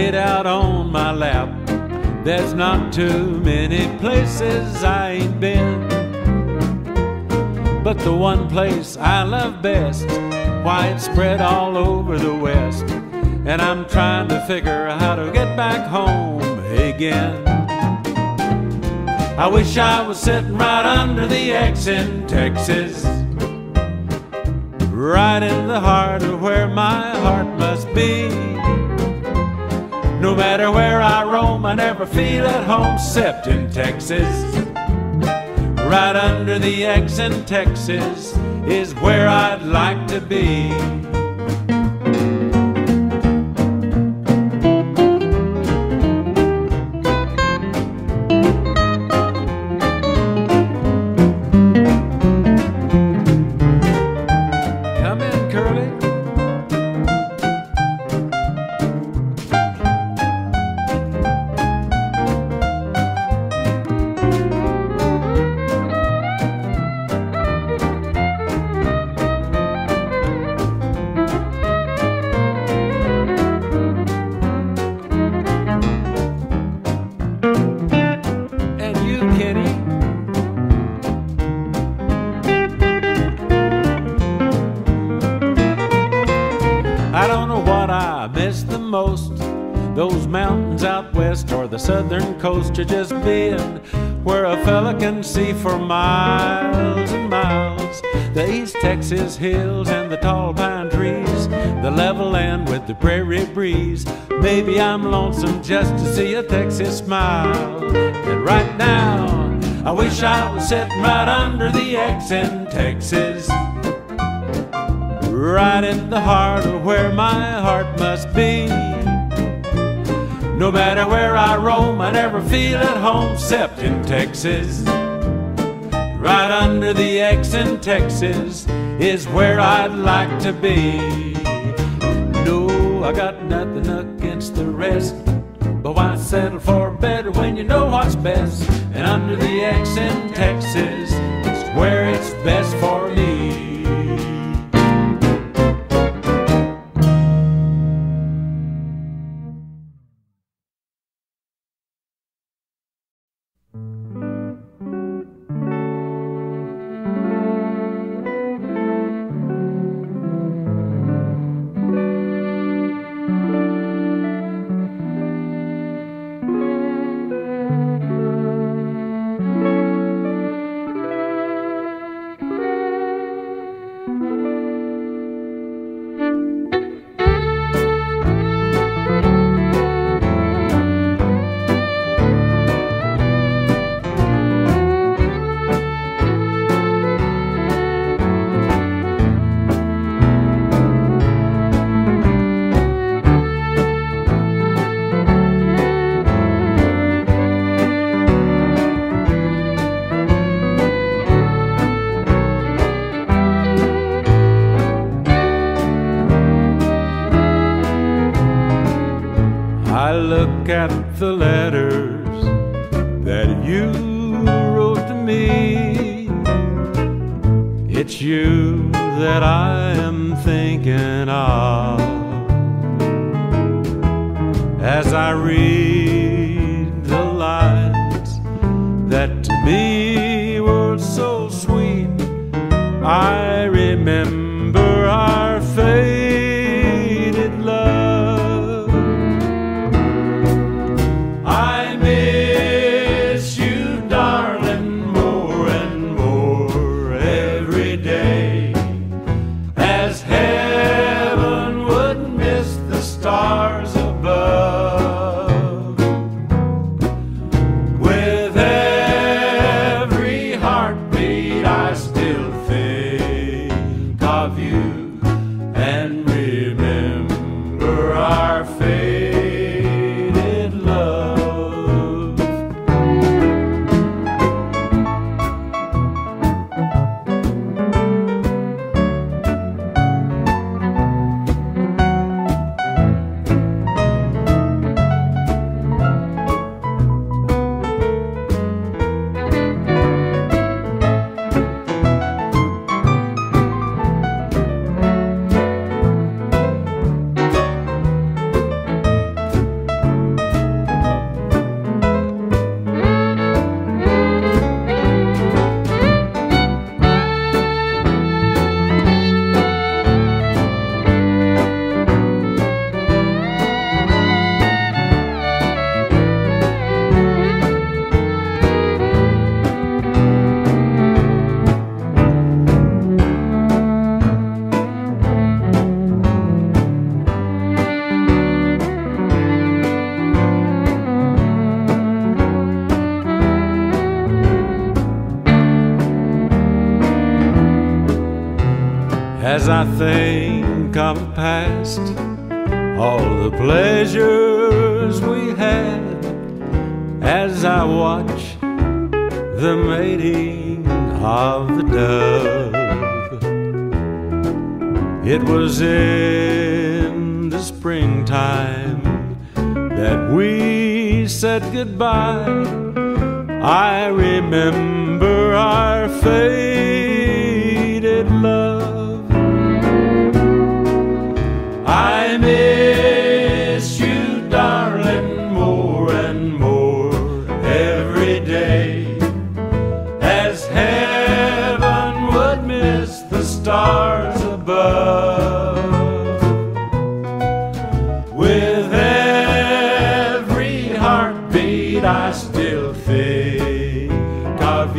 laid out on my lap. There's not too many places I ain't been. But the one place I love best, why it's spread all over the West. And I'm trying to figure how to get back home again. I wish I was sitting right under the X in Texas. Right in the heart of where my heart must be. No matter where I roam, I never feel at home except in Texas. Right under the X in Texas is where I'd like to be. For miles and miles. The East Texas hills and the tall pine trees, the level land with the prairie breeze. Maybe I'm lonesome just to see a Texas smile. And right now, I wish I was sitting right under the X in Texas right in the heart of where my heart must be. No matter where I roam, I never feel at home except in Texas. Right under the X in Texas is where I'd like to be. No, I got nothing against the rest. But why settle for better when you know what's best? And under the X in Texas is where it's best for me. As I think of the past, all the pleasures we had as I watch the mating of the dove. It was in the springtime that we said goodbye. I remember our faded still think of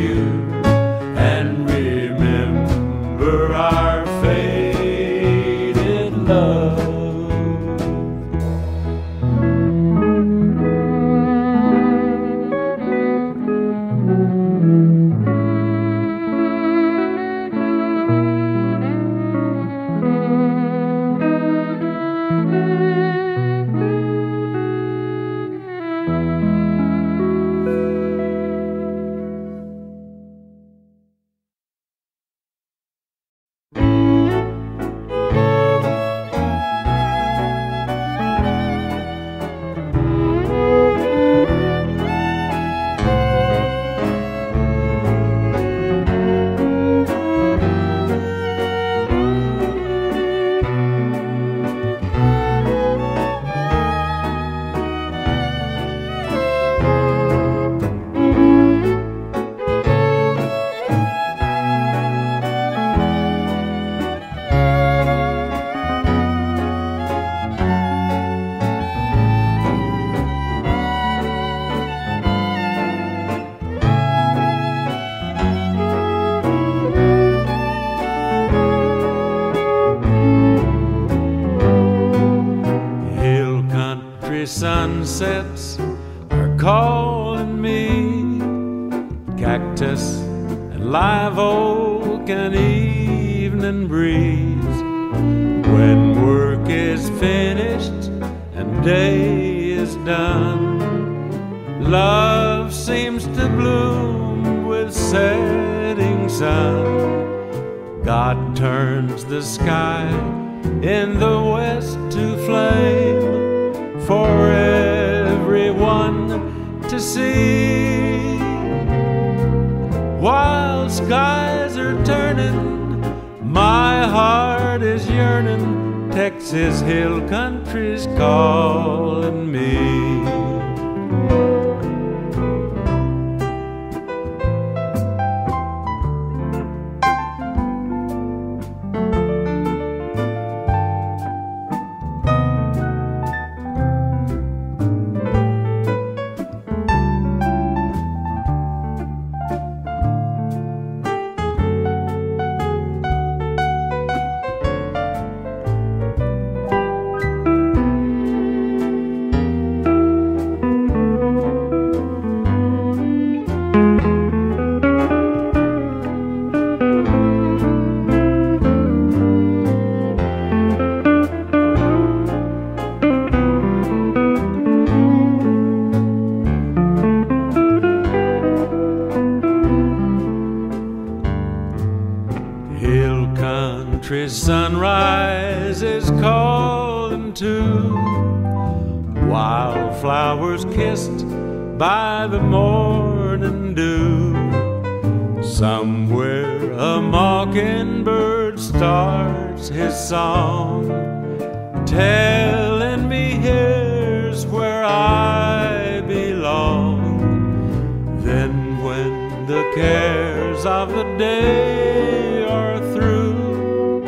of the day are through,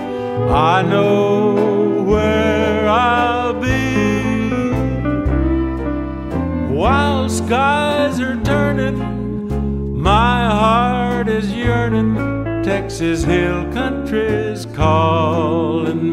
I know where I'll be. While skies are turning, my heart is yearning. Texas Hill Country's calling me.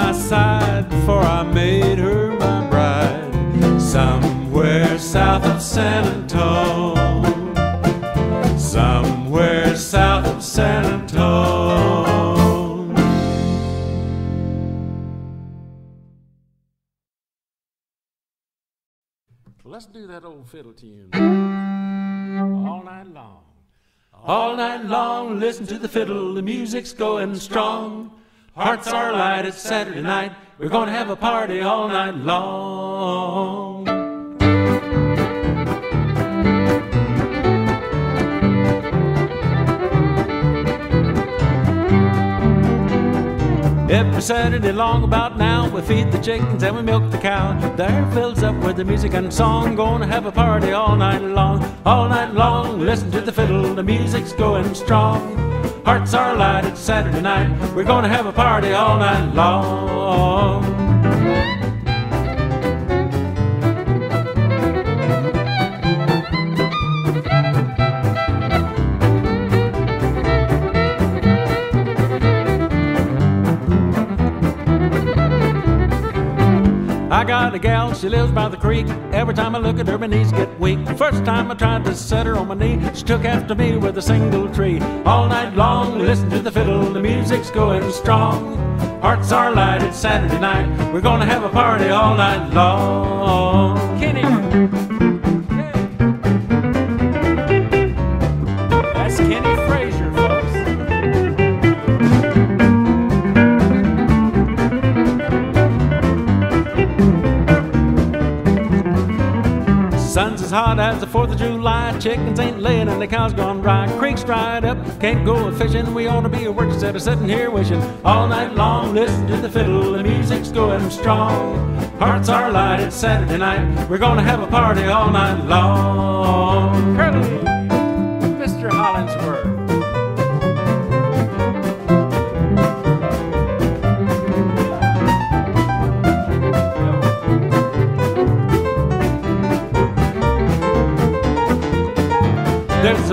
My side, for I made her my bride. Somewhere south of San Antone. Somewhere south of San Antone. Let's do that old fiddle tune. All night long. All night long, listen to the fiddle, the music's going strong. Hearts are light, it's Saturday night, we're gonna have a party all night long. Every Saturday long about now, we feed the chickens and we milk the cow. The There fills up with the music and song. Gonna have a party all night long. All night long, listen to the fiddle, the music's going strong. Hearts are light, it's Saturday night. We're gonna have a party all night long. Got a gal, she lives by the creek. Every time I look at her, my knees get weak. First time I tried to set her on my knee, she took after me with a single tree. All night long, listen to the fiddle, the music's going strong. Hearts are light, it's Saturday night. We're gonna have a party all night long. Kenny! As hot as the 4th of July. Chickens ain't laying and the cows gone dry. Creek's dried up, can't go a fishing. We ought to be a work instead of sitting here wishing. All night long, listen to the fiddle, the music's going strong. Hearts are light, it's Saturday night. We're gonna have a party all night long.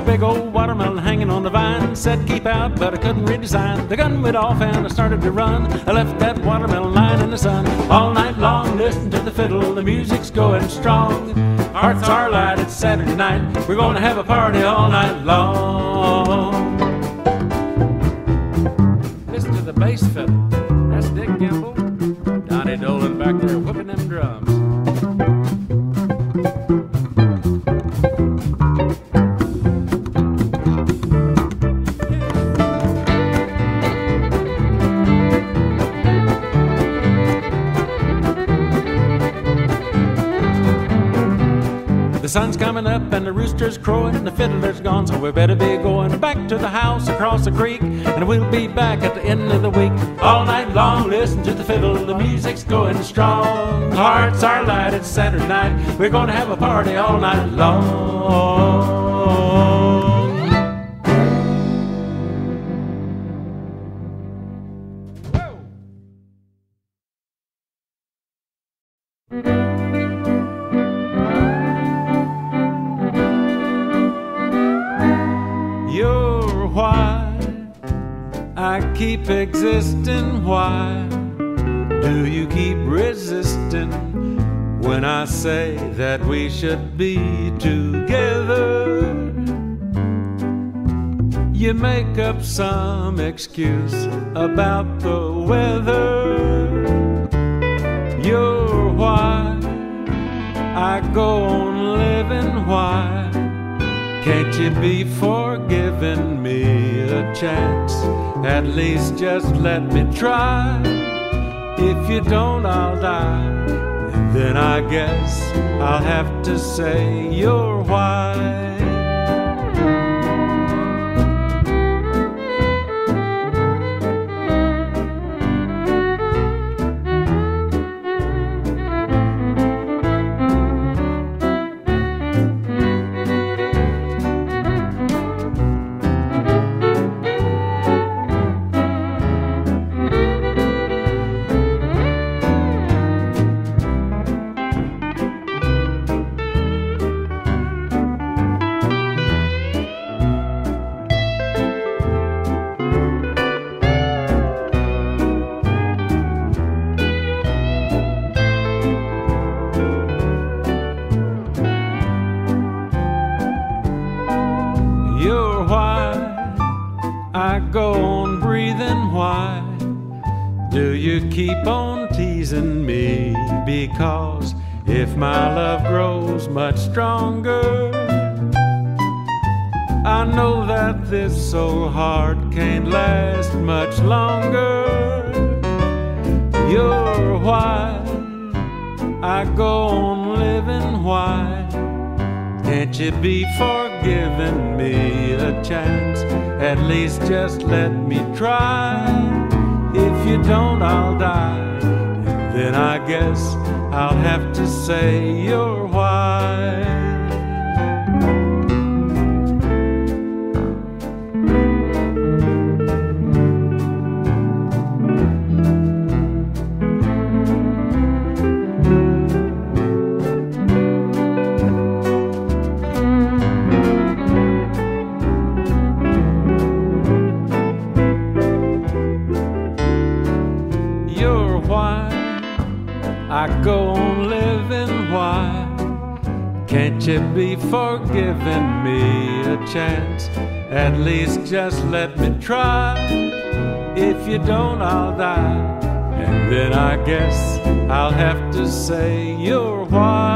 Big old watermelon hanging on the vine. Said keep out, but I couldn't read the sign. The gun went off and I started to run. I left that watermelon lying in the sun. All night long, listen to the fiddle. The music's going strong. Hearts are light, it's Saturday night. We're gonna have a party all night long. Listen to the bass fiddle. Rooster's crowing the fiddler's gone, so we better be going back to the house across the creek. And we'll be back at the end of the week. All night long, listen to the fiddle, the music's going strong. Hearts are light, it's Saturday night. We're gonna have a party all night long. Keep existing? Why do you keep resisting when I say that we should be together? You make up some excuse about the weather. You're why I go on living. Why can't you be forgiving me a chance? At least just let me try. If you don't, I'll die. And then I guess I'll have to say you're why. Try. If you don't, I'll die. And then I guess I'll have to say you're why. You be forgiving me a chance? At least just let me try. If you don't, I'll die. And then I guess I'll have to say you're why.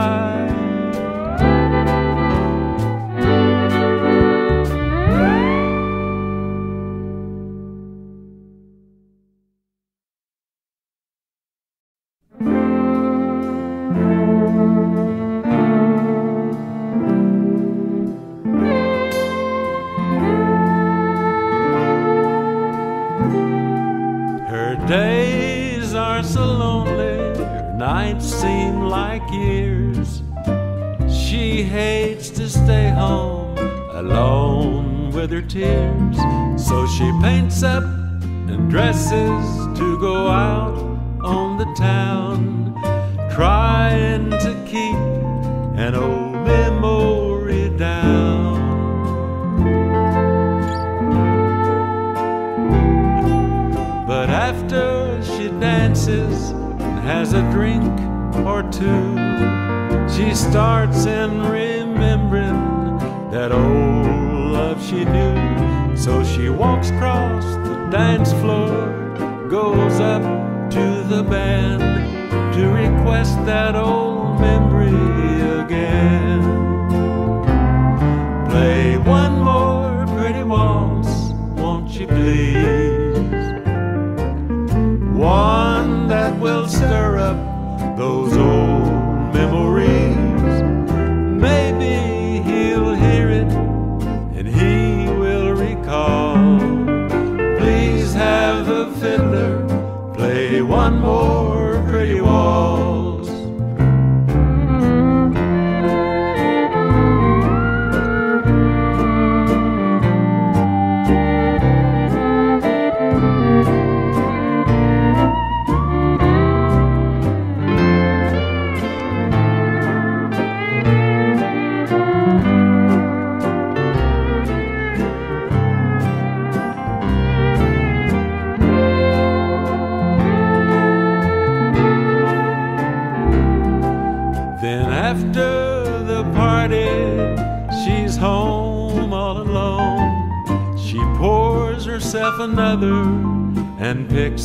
Tears. So she paints up and dresses to go out on the town, trying to keep an old memory down. But after she dances and has a drink two, she starts in remembering that old love she knew. So she walks across the dance floor, goes up to the band to request that old memory again. Play one more pretty waltz, won't you please? One that will stir up those old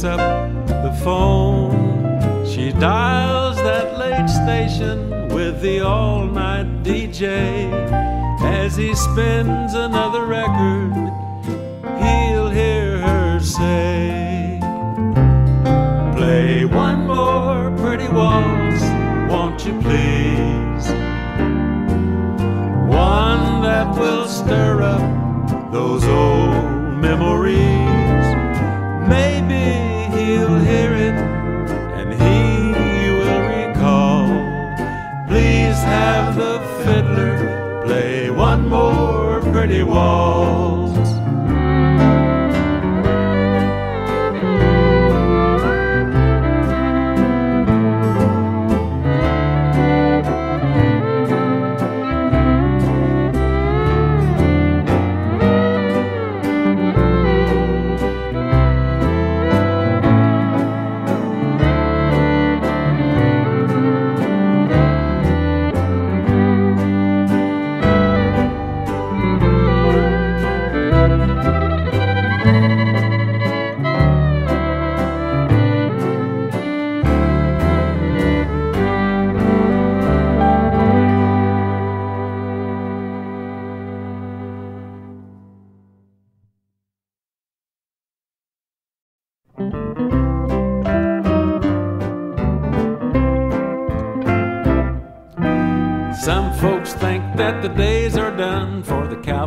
up the phone. She dials that late station with the all night DJ. As he spins another record, he'll hear her say, Play one more pretty waltz, won't you please? One that will stir up those old memories.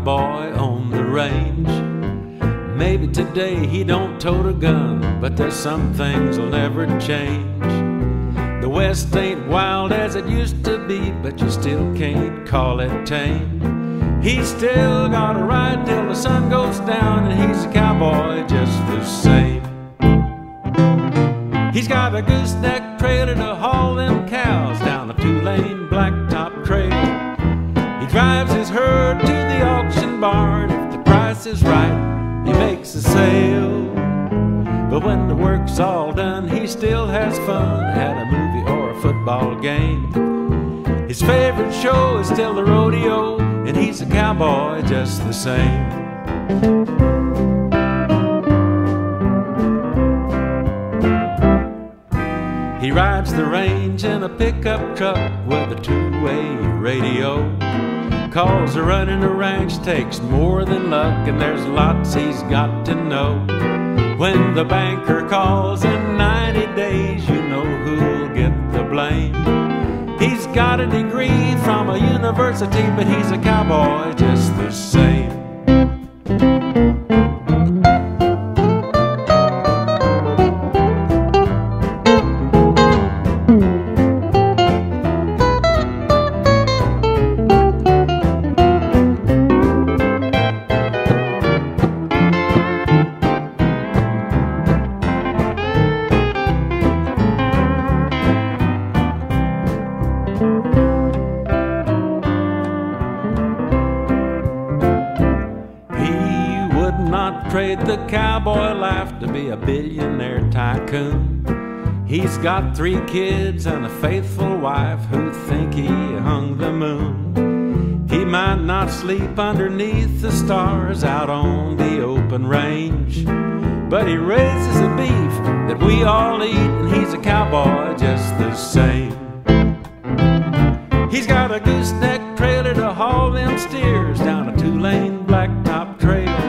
Cowboy on the range. Maybe today he don't tote a gun, but there's some things will never change. The West ain't wild as it used to be, but you still can't call it tame. He's still gotta ride till the sun goes down, and he's a cowboy just the same. He's got a gooseneck trailer to haul them cows down the two-lane blacktop trail. He drives his herd to barn. If the price is right, he makes a sale. But when the work's all done, he still has fun at a movie or a football game. His favorite show is still the rodeo, and he's a cowboy just the same. He rides the range in a pickup truck with a two-way radio. Calls are running a ranch takes more than luck, and there's lots he's got to know. When the banker calls in 90 days, you know who'll get the blame. He's got a degree from a university, but he's a cowboy just the same. Got three kids and a faithful wife who think he hung the moon. He might not sleep underneath the stars out on the open range, but he raises a beef that we all eat, and he's a cowboy just the same. He's got a gooseneck trailer to haul them steers down a two-lane blacktop trail.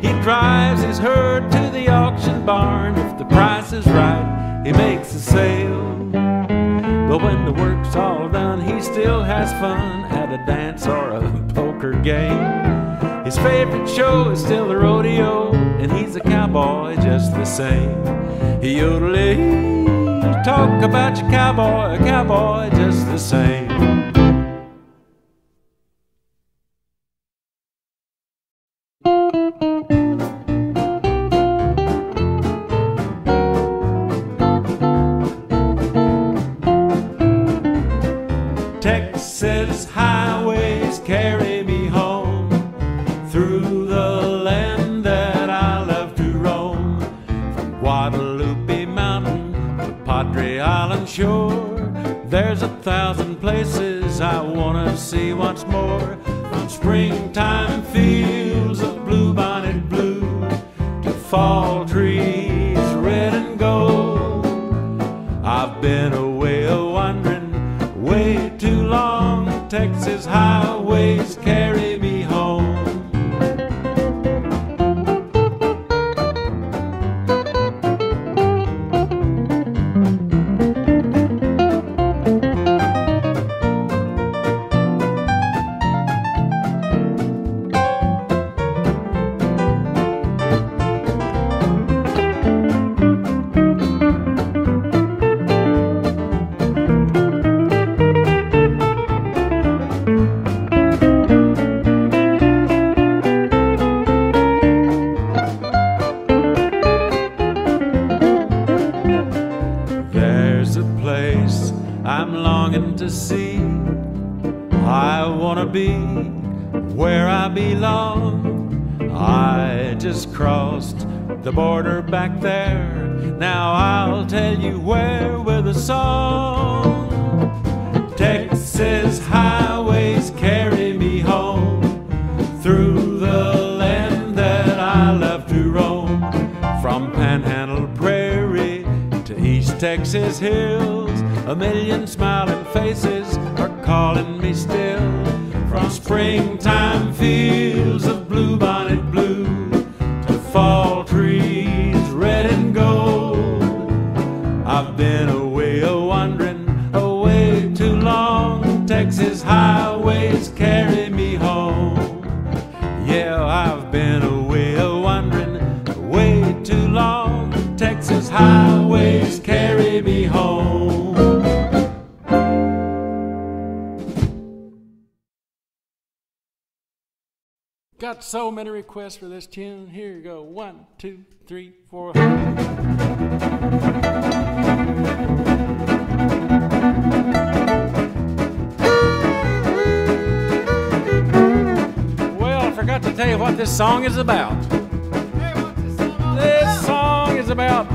He drives his herd to the auction barn. If the price is right, he makes a sale. But when the work's all done, he still has fun at a dance or a poker game. His favorite show is still the rodeo, and he's a cowboy just the same. Yodelee, talk about your cowboy, cowboy just the same. Island shore, there's a thousand places I wanna see once more. From springtime fields of bluebonnet blue to fall I wanna be where I belong. I just crossed the border back there. Now I'll tell you where with a song. Texas highways carry me home through the land that I love to roam. From Panhandle Prairie to East Texas hills, a million smiling faces calling me still. From springtime fields of bluebonnet blue to fall trees red and gold. I've been away a wandering, away too long. Texas highways carry me home. Yeah, I've been away a wandering, way too long. Texas highways Got so many requests for this tune. Here you go. One, two, three, four. Well, I forgot to tell you what this song is about. This song is about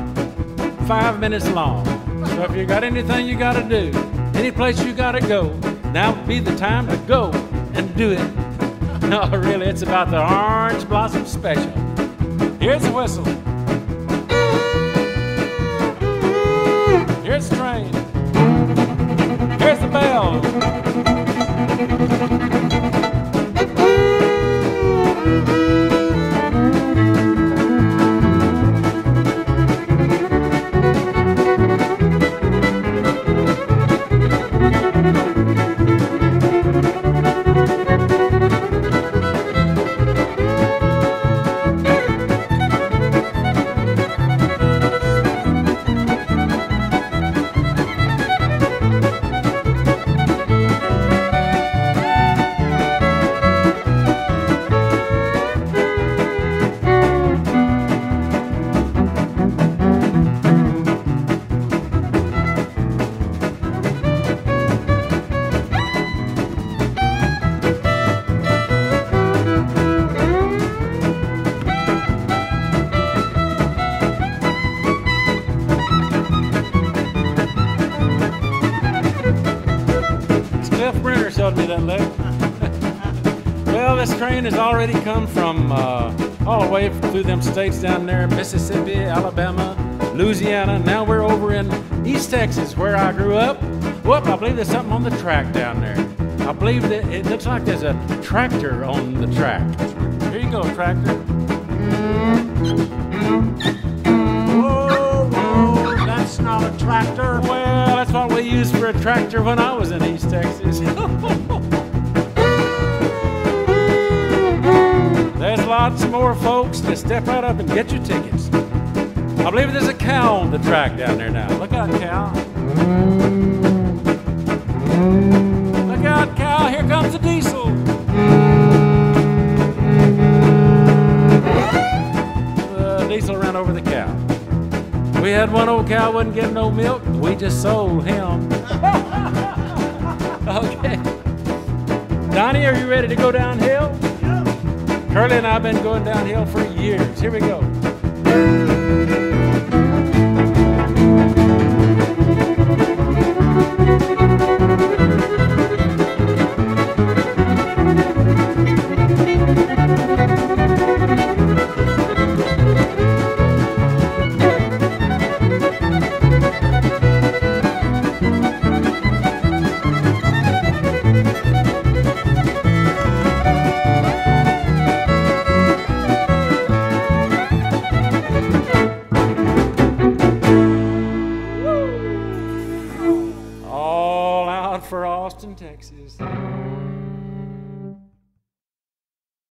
five minutes long. So if you got anything you got to do, any place you got to go, now would be the time to go and do it. No, really, it's about the Orange Blossom Special. Here's the whistle. Brenner showed that lick. well, this train has already come from uh, all the way through them states down there Mississippi, Alabama, Louisiana. Now we're over in East Texas where I grew up. Whoop, I believe there's something on the track down there. I believe that it looks like there's a tractor on the track. Here you go, tractor. Whoa, whoa, that's not a tractor. Well, that's what we used for a tractor when I was in East Texas. lots more folks. to step right up and get your tickets. I believe there's a cow on the track down there now. Look out, cow. Look out, cow. Here comes the diesel. The diesel ran over the cow. We had one old cow wouldn't get no milk. We just sold him. okay. Donnie, are you ready to go downhill? Curly and I have been going downhill for years. Here we go.